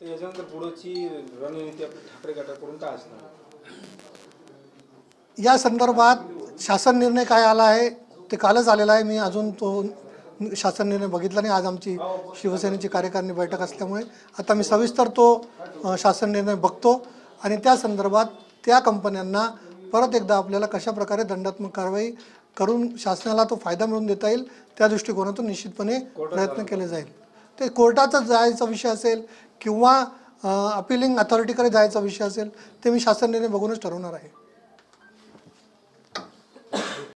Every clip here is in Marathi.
याच्यानंतर पुढची रणनीती आपली ठाकरे गटाकडून काय असणार? या संदर्भात शासन निर्णय काय आला आहे ते कालच आलेला आहे. मी अजून तो शासन निर्णय बघितला नाही. आज आमची शिवसेनेची कार्यकारिणी बैठक असल्यामुळे आता मी सविस्तर तो शासन निर्णय बघतो. आणि त्या संदर्भात त्या कंपन्यांना परत एकदा आपल्याला कशा प्रकारे दंडात्मक कारवाई करून शासनाला तो फायदा मिळवून देता येईल त्या दृष्टिकोनातून निश्चितपणे प्रयत्न केले जाईल. ते कोर्टाचा जायचा विषय असेल किंवा अपिलिंग अथॉरिटीकडे जायचा विषय असेल ते मी शासन निर्णय बघूनच ठरवणार आहे.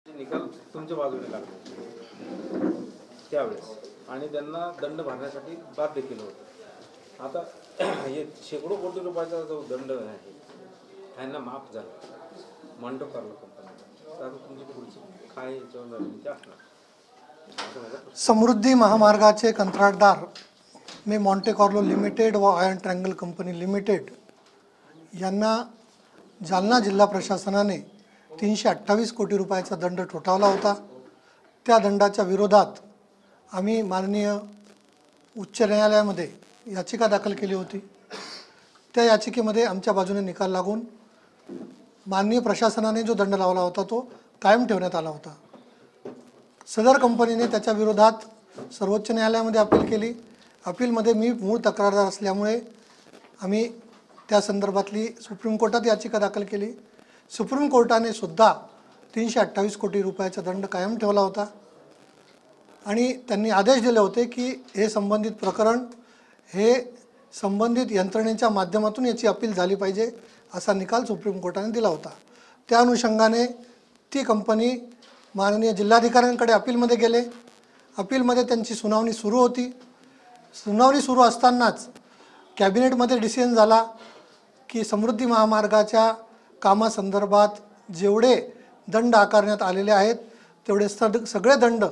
ते निकाल तुमच्या बाजूने लागले. त्यावेळेस. आणि त्यांना दंड भरण्यासाठी बाध्य केलं होतं. आता हे शेकडो कोटी रुपयाचा जो दंड आहे त्यांना माफ झाला. मांडव करला कंपनी तर आता तुमची पुढची काय याच्यावर असणार. समृद्धी महामार्गाचे कंत्राटदार मी मॉन्टे कार्लो लिमिटेड व आयर्न ट्रँगल कंपनी लिमिटेड यांना जालना जिल्हा प्रशासनाने तीनशे अठ्ठावीस कोटी रुपयाचा दंड ठोठावला होता. त्या दंडाच्या विरोधात आम्ही माननीय उच्च न्यायालयामध्ये याचिका दाखल केली होती. त्या याचिकेमध्ये आमच्या बाजूने निकाल लागून माननीय प्रशासनाने जो दंड लावला होता तो कायम ठेवण्यात आला होता. सदर कंपनीने त्याच्या विरोधात सर्वोच्च न्यायालयामध्ये अपील केली. अपीलमध्ये मी मूळ तक्रारदार असल्यामुळे आम्ही त्या संदर्भातली सुप्रीम कोर्टात याचिका दाखल केली. सुप्रीम कोर्टाने सुद्धा तीनशे अठ्ठावीस कोटी रुपयाचा दंड कायम ठेवला होता. आणि त्यांनी आदेश दिले होते की हे संबंधित प्रकरण हे संबंधित यंत्रणेच्या माध्यमातून याची अपील झाली पाहिजे असा निकाल सुप्रीम कोर्टाने दिला होता. त्या अनुषंगाने ती कंपनी माननीय जिल्हाधिकाऱ्यांकडे अपीलमध्ये गेले. अपीलमध्ये त्यांची सुनावणी सुरू होती. सुनावणी सुरू असतानाच कॅबिनेटमध्ये डिसिजन झाला की समृद्धी महामार्गाच्या कामासंदर्भात जेवढे दंड आकारण्यात आलेले आहेत तेवढे सद सगळे दंड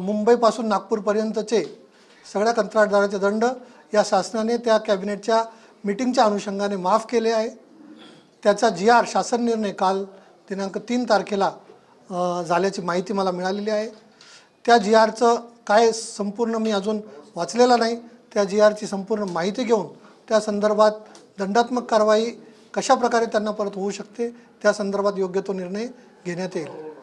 मुंबईपासून नागपूरपर्यंतचे सगळ्या कंत्राटदाराचे दंड या शासनाने त्या कॅबिनेटच्या मिटिंगच्या अनुषंगाने माफ केले आहे. त्याचा जी आर शासन निर्णय काल दिनांक तीन तारखेला झाल्याची माहिती मला मिळालेली आहे. त्या जी आरचं काय संपूर्ण मी अजून वाचलेला नाही त्या जी आरची संपूर्ण माहिती घेऊन त्या संदर्भात दंडात्मक कारवाई कशा प्रकारे त्यांना परत होऊ शकते त्या संदर्भात योग्य तो निर्णय घेण्यात येईल.